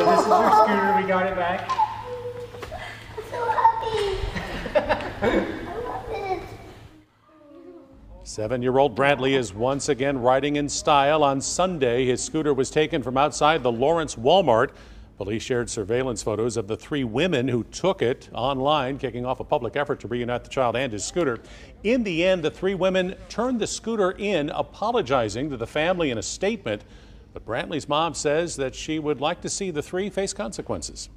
So this is your scooter. We got it back. I'm so happy. I love it. Seven year old Brantley is once again riding in style. On Sunday, his scooter was taken from outside the Lawrence Walmart. Police shared surveillance photos of the three women who took it online, kicking off a public effort to reunite the child and his scooter. In the end, the three women turned the scooter in, apologizing to the family in a statement. But Brantley's mom says that she would like to see the three face consequences.